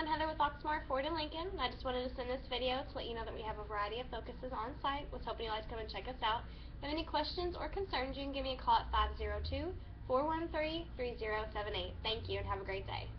I'm Heather with Oxmoor Ford in Lincoln. I just wanted to send this video to let you know that we have a variety of focuses on site. Was hoping you'd like to come and check us out. If you have any questions or concerns, you can give me a call at 502 413 3078. Thank you and have a great day.